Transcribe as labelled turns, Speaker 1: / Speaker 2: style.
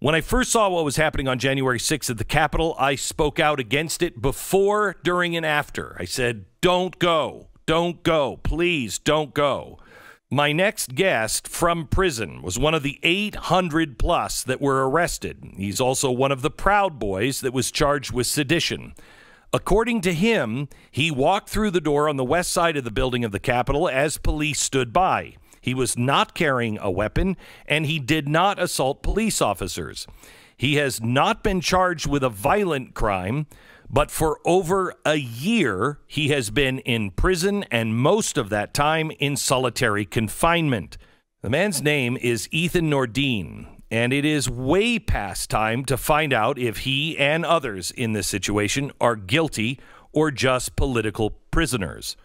Speaker 1: When I first saw what was happening on January 6th at the Capitol, I spoke out against it before, during, and after. I said, don't go. Don't go. Please don't go. My next guest from prison was one of the 800 plus that were arrested. He's also one of the Proud Boys that was charged with sedition. According to him, he walked through the door on the west side of the building of the Capitol as police stood by. He was not carrying a weapon, and he did not assault police officers. He has not been charged with a violent crime, but for over a year, he has been in prison and most of that time in solitary confinement. The man's name is Ethan Nordean, and it is way past time to find out if he and others in this situation are guilty or just political prisoners.